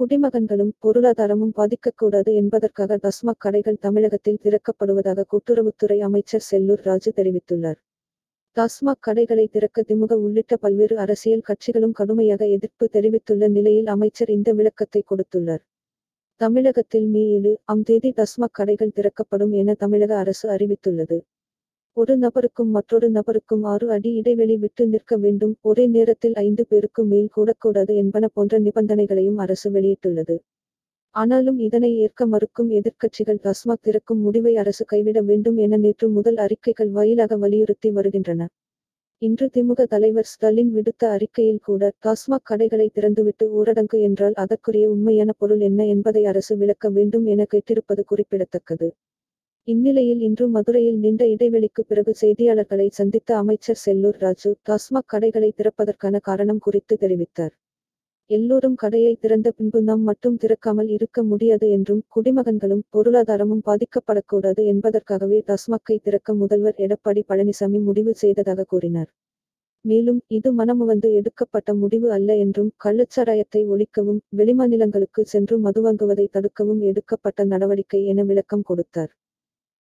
குடிமகன்களும் பொருளாதாரமும் பாதிக்கக்கூடாது என்பதற்காக டாஸ்மாக் கடைகள் தமிழகத்தில் திறக்கப்படுவதாக கூட்டுறவுத்துறை அமைச்சர் செல்லூர் ராஜு தெரிவித்துள்ளார். டாஸ்மாக் கடைகளை திறக்க திமுக உள்ளிட்ட பல்வேறு அரசியல் கட்சிகளும் கடுமையாக எதிர்ப்பு தெரிவித்துள்ள நிலையில் அமைச்சர் இந்த விளக்கத்தை கொடுத்துள்ளார். தமிழகத்தில் மே ஏழு ஆம் தேதி டாஸ்மாக் கடைகள் திறக்கப்படும் என தமிழக அரசு அறிவித்துள்ளது. ஒரு நபருக்கும் மற்றொரு நபருக்கும் ஆறு அடி இடைவெளி விட்டு நிற்க வேண்டும். ஒரே நேரத்தில் ஐந்து பேருக்கு மேல் கூடக்கூடாது என்பன போன்ற நிபந்தனைகளையும் அரசு வெளியிட்டுள்ளது. ஆனாலும் இதனை ஏற்க மறுக்கும் எதிர்க்கட்சிகள் டாஸ்மாக் திறக்கும் முடிவை அரசு கைவிட வேண்டும் என நேற்று முதல் அறிக்கைகள் வாயிலாக வலியுறுத்தி வருகின்றன. இன்று திமுக தலைவர் ஸ்டாலின் விடுத்த அறிக்கையில் கூட டாஸ்மாக் கடைகளை திறந்துவிட்டு ஊரடங்கு என்றால் அதற்குரிய உண்மையான பொருள் என்ன என்பதை அரசு விளக்க வேண்டும் என கேட்டிருப்பது குறிப்பிடத்தக்கது. இந்நிலையில் இன்று மதுரையில் நீண்ட இடைவெளிக்கு பிறகு செய்தியாளர்களை சந்தித்த அமைச்சர் செல்லூர் ராஜு டாஸ்மாக் கடைகளை திறப்பதற்கான காரணம் குறித்து தெரிவித்தார். எல்லோரும் கடையை திறந்த பின்பு நாம் மட்டும் திறக்காமல் இருக்க முடியாது என்றும் குடிமகன்களும் பொருளாதாரமும் பாதிக்கப்படக்கூடாது என்பதற்காகவே டாஸ்மாக்கை திறக்க முதல்வர் எடப்பாடி பழனிசாமி முடிவு செய்ததாக கூறினார். மேலும் இது மனமுவந்து எடுக்கப்பட்ட முடிவு அல்ல என்றும் கள்ளச்சாராயத்தை ஒழிக்கவும் வெளிமாநிலங்களுக்கு சென்று மதுவாங்குவதை தடுக்கவும் எடுக்கப்பட்ட நடவடிக்கை என விளக்கம் கொடுத்தார்.